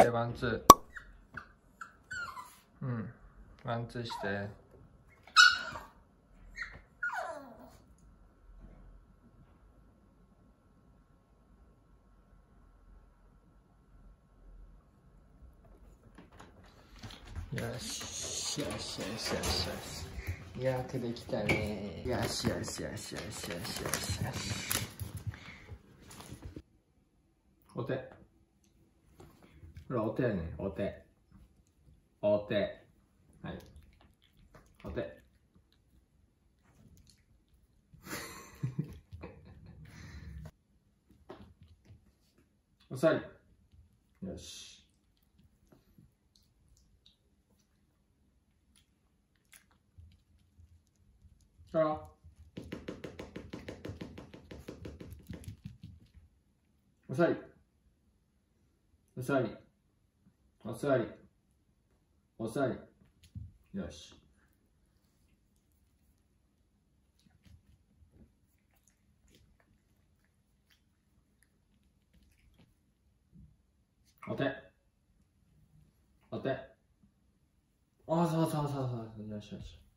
してワンツー。うん。ワンツーして。よしよしよしよし。よしいや手できたね。よしよしよしよしよしよし。よしお手ほらお手やねお手お手はいお手おさりよしあおさりおさりお座り。お座り。よし。お手。お手。あそうそうそうそうよしよし。